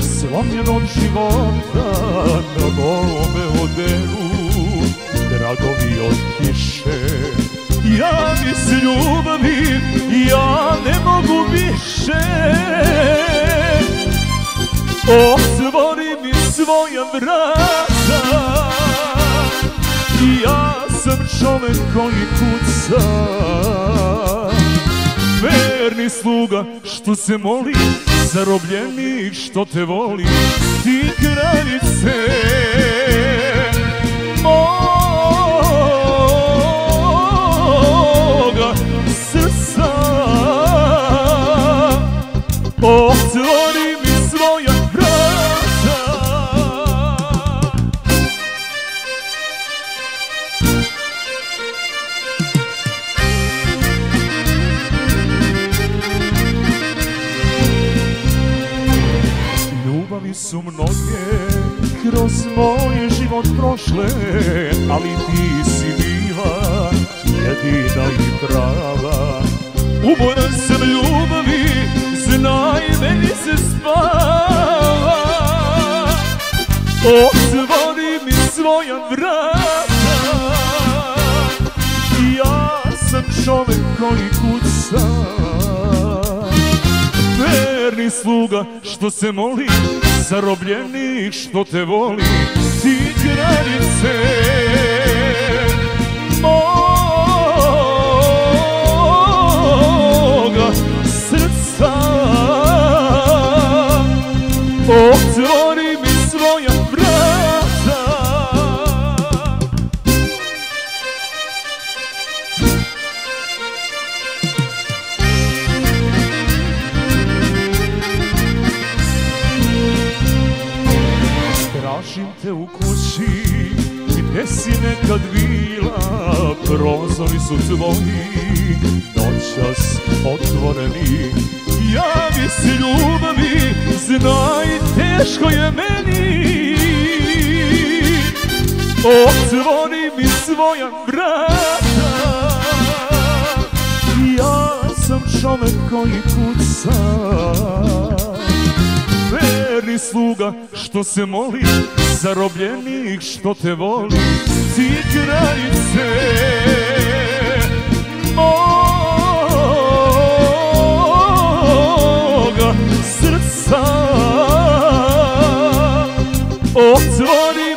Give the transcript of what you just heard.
slomljenog života na golome odelu Dragovi od kiše. Ja mi se ljubavim, ja ne mogu više. Otvori mi svoja vrata. Ja sam čovek koji kuca. Verni sluga što se moli Zarobljenik što te voli Ti kraljice su mnoge kroz moj život prošle Ali ti si diva, jedina i prava. Uboran sam ljubavi, znaj meni se spava. Otvori mi svoja vrata. Ja sam čovek koji kuca. Verni sluga što se moli Zarobljenik što te voli Ti granice Moga srca Otvori Tražim te u kući gdje si nekad bila? Prozori su tvoji. Noćas otvoreni. Javi se ljubavi, znaj teško je meni. Otvori mi svoja vrata. Ja sam čovek koji kuca verni sluga što se moli Zarobljenik što te voli Ti kraljice Moga srca Otvori